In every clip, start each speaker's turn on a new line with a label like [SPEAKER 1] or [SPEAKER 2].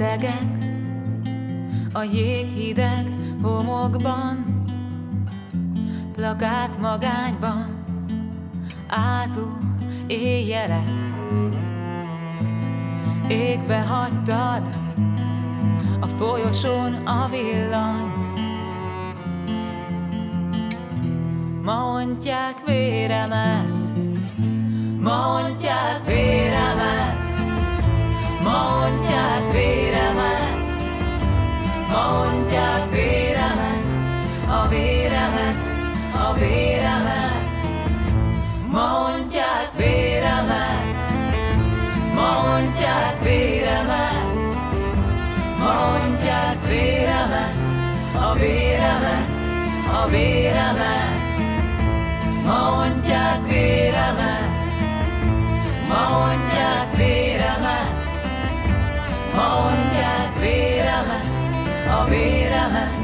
[SPEAKER 1] szegek a jéghideg homokban, plakát magányban, ázó éjjelek. Égve hagytad a folyosón a villanyt, Ma ontják véremet, ma ontják ma ontják véremet, a véremet, a véremet, ma ontják véremet, ma ontják véremet, ma ontják véremet, a véremet, a véremet. Ma ontják véremet, ma ontják véremet,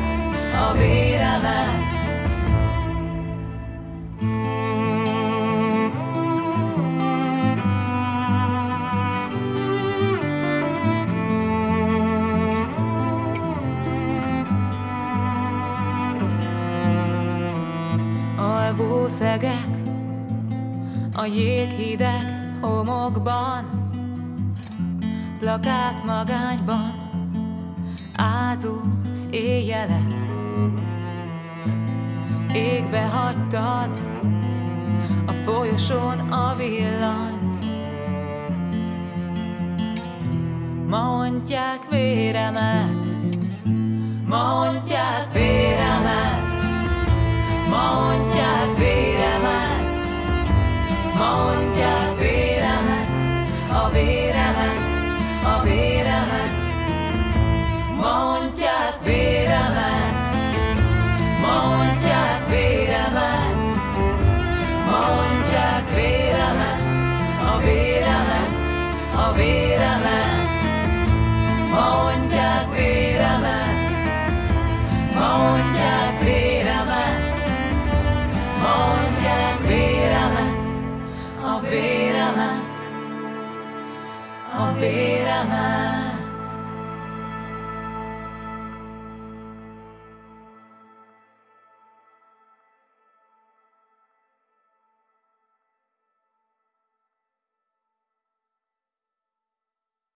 [SPEAKER 1] a véremet. Szegek a jéghideg homokban, plakát magányban, ázó éjjelek. Égbe hagytad a folyosón a villanyt, Ma ontják véremet, ma ontják véremet, ma ontják véremet, ma ontják véremet, ma ontják véremet, ma ontják véremet, ma a véremet, a véremet.